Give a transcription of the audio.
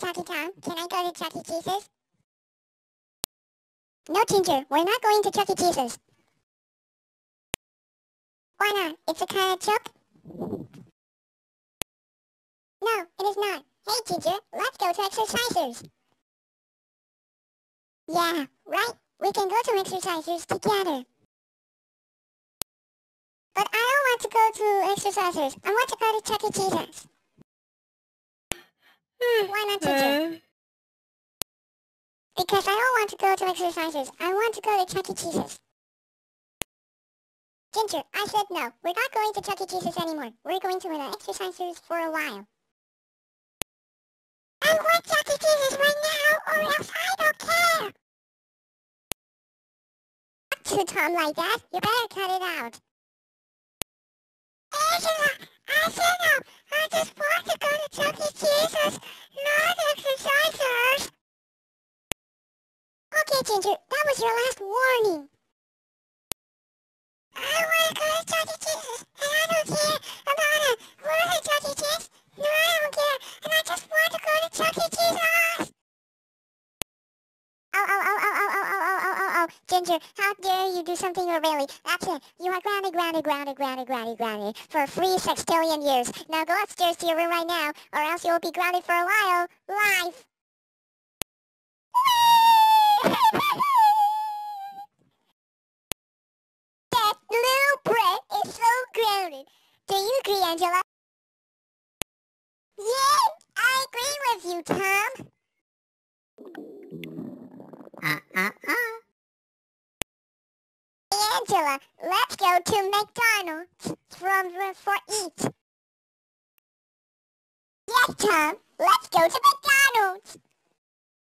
Talkie Tom. Can I go to Chuck E. Cheese's? No, Ginger. We're not going to Chuck E. Cheese's. Why not? It's a kind of choke? No, it is not. Hey, Ginger, let's go to exercisers. Yeah, right. We can go to exercisers together. But I don't want to go to exercisers. I want to go to Chuck E. Cheese's. Why not, Ginger? Uh. Because I don't want to go to exercises. I want to go to Chuck E. Cheese's. Ginger, I said no. We're not going to Chuck E. Cheese's anymore. We're going to the exercises for a while. I want Chuck E. Cheese's right now, or else I don't care. Not to Tom like that. You better cut it out. Angela, I said no. I just want to go to Chuck E. Cheese's, not exercisers. Okay, Ginger, that was your last warning. I want to go to Chuck E. Cheese's, and I don't care about a what a Chuck E. Cheese. No, I don't care, and I just want to go to Chuck E. Cheese's. Oh, oh, oh, oh, oh, oh, oh, oh, oh, oh, Ginger, how dare you do something really? That's it. You are grounded, grounded, grounded, grounded, grounded, grounded for three sextillion years. Now go upstairs to your room right now, or else you will be grounded for a while. Live. that little Brett is so grounded. Do you agree, Angela? Yeah, I agree with you, Tom. Uh-uh-uh. Angela, let's go to McDonald's from for eat. Yes, Tom. Let's go to